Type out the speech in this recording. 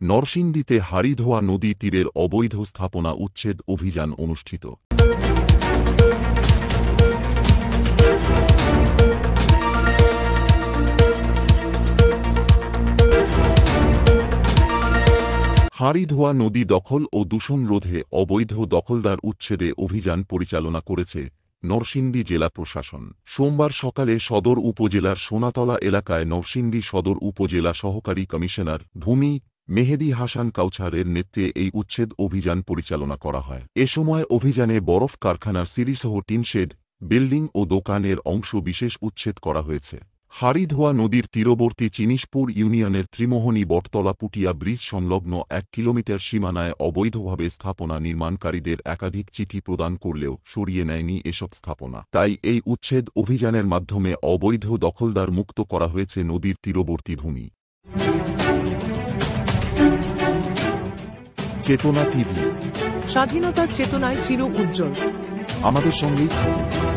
নরসিংদীতে হাড়িধোয়া নদী তীরের অবৈধ স্থাপনা উচ্ছেদ অভিযান অনুষ্ঠিত। হাড়িধোয়া নদী দখল ও দূষণ রোধে অবৈধ দখলদার উচ্ছেদে অভিযান পরিচালনা করেছে নরসিংদী জেলা প্রশাসন। সোমবার সকালে সদর উপজেলার সোনাতলা এলাকায় নরসিংদী সদর উপজেলা সহকারী কমিশনার ভূমি মেহেদি হাসান কাউছারের নেতৃত্বে এই উচ্ছেদ অভিযান পরিচালনা করা হয়। এ সময় অভিযানে বরফ কারখানার সিরিসহ টিনশেড, বিল্ডিং ও দোকানের অংশ বিশেষ উচ্ছেদ করা হয়েছে। হারিধোয়া নদীর তীরবর্তী চিনিশপুর ইউনিয়নের ত্রিমোহনী বটতলা পুটিয়া ব্রিজ সংলগ্ন এক কিলোমিটার সীমানায় অবৈধভাবে স্থাপনা নির্মাণকারীদের একাধিক চিঠি প্রদান করলেও সরিয়ে নেয়নি এসব স্থাপনা। তাই এই উচ্ছেদ অভিযানের মাধ্যমে অবৈধ দখলদার মুক্ত করা হয়েছে নদীর তীরবর্তী ভূমি। চেতনা টিভি। স্বাধীনতার চেতনায় চির উজ্জ্বল। আমাদের সঙ্গেই থাকুন।